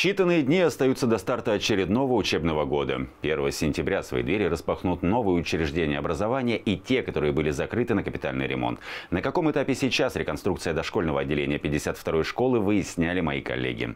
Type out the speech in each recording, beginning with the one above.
Считанные дни остаются до старта очередного учебного года. 1 сентября свои двери распахнут новые учреждения образования и те, которые были закрыты на капитальный ремонт. На каком этапе сейчас реконструкция дошкольного отделения 52-й школы выясняли мои коллеги.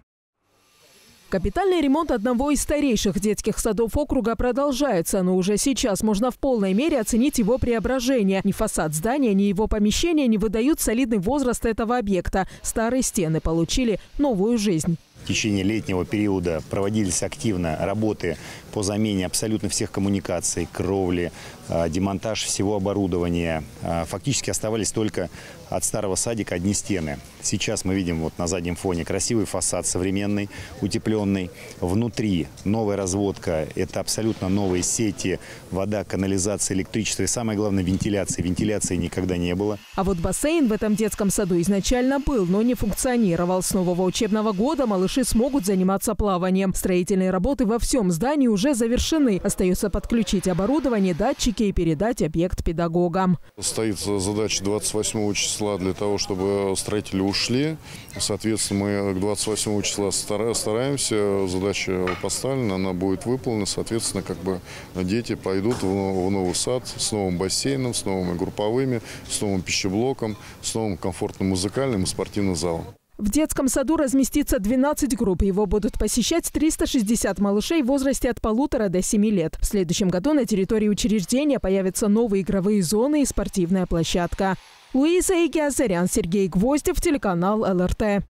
Капитальный ремонт одного из старейших детских садов округа продолжается, но уже сейчас можно в полной мере оценить его преображение. Ни фасад здания, ни его помещения не выдают солидный возраст этого объекта. Старые стены получили новую жизнь. В течение летнего периода проводились активно работы по замене абсолютно всех коммуникаций, кровли, а, демонтаж всего оборудования. А, фактически оставались только от старого садика одни стены. Сейчас мы видим вот на заднем фоне красивый фасад, современный, утепленный. Внутри новая разводка, это абсолютно новые сети, вода, канализация, электричество и самое главное вентиляция. Вентиляции никогда не было. А вот бассейн в этом детском саду изначально был, но не функционировал. С нового учебного года малыши смогут заниматься плаванием. Строительные работы во всем здании уже завершены. Остается подключить оборудование, датчики и передать объект педагогам. Стоит задача 28 числа для того, чтобы строители ушли. Соответственно, мы к 28 числа стараемся. Задача поставлена, она будет выполнена. Соответственно, как бы дети пойдут в новый сад с новым бассейном, с новыми групповыми, с новым пищеблоком, с новым комфортным музыкальным и спортивным залом. В детском саду разместится 12 групп. Его будут посещать 360 малышей в возрасте от полутора до 7 лет. В следующем году на территории учреждения появятся новые игровые зоны и спортивная площадка. Луиза Игиазарян, Сергей Гвоздев, телеканал ЛРТ.